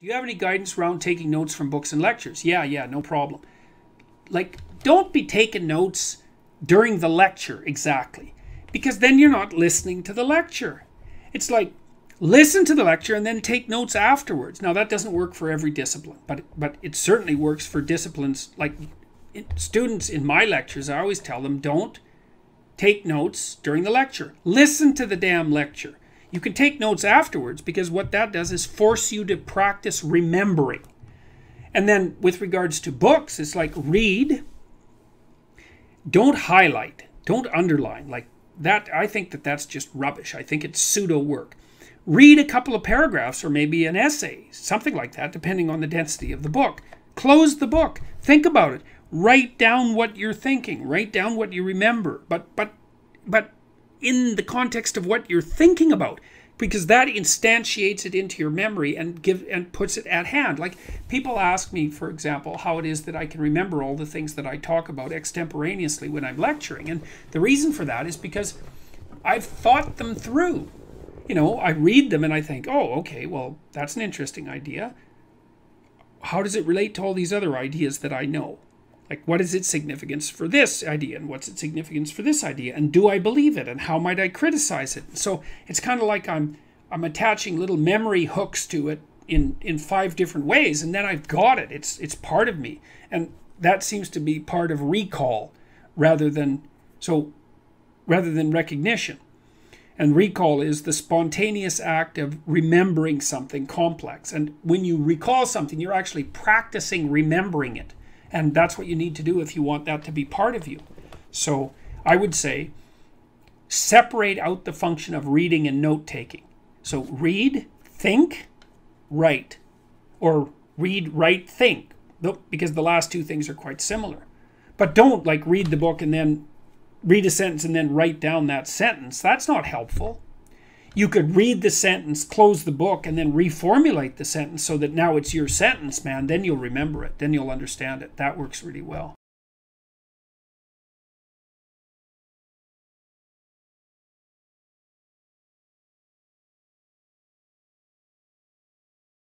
Do you have any guidance around taking notes from books and lectures? Yeah, yeah, no problem. Like, don't be taking notes during the lecture exactly, because then you're not listening to the lecture. It's like listen to the lecture and then take notes afterwards. Now that doesn't work for every discipline, but but it certainly works for disciplines like students in my lectures. I always tell them don't take notes during the lecture. Listen to the damn lecture. You can take notes afterwards because what that does is force you to practice remembering. And then with regards to books, it's like read, don't highlight, don't underline. Like that, I think that that's just rubbish. I think it's pseudo work. Read a couple of paragraphs or maybe an essay, something like that, depending on the density of the book. Close the book. Think about it. Write down what you're thinking. Write down what you remember. But but but in the context of what you're thinking about because that instantiates it into your memory and give and puts it at hand. Like people ask me for example how it is that i can remember all the things that i talk about extemporaneously when i'm lecturing. And the reason for that is because i've thought them through. You know i read them and i think oh okay well that's an interesting idea. How does it relate to all these other ideas that i know like, what is its significance for this idea, and what's its significance for this idea, and do I believe it, and how might I criticize it? So it's kind of like I'm I'm attaching little memory hooks to it in in five different ways, and then I've got it. It's it's part of me, and that seems to be part of recall rather than so rather than recognition. And recall is the spontaneous act of remembering something complex. And when you recall something, you're actually practicing remembering it. And that's what you need to do if you want that to be part of you. So I would say separate out the function of reading and note taking. So read, think, write. Or read, write, think. Because the last two things are quite similar. But don't like read the book and then read a sentence and then write down that sentence. That's not helpful. You could read the sentence, close the book, and then reformulate the sentence so that now it's your sentence, man. Then you'll remember it. Then you'll understand it. That works really well.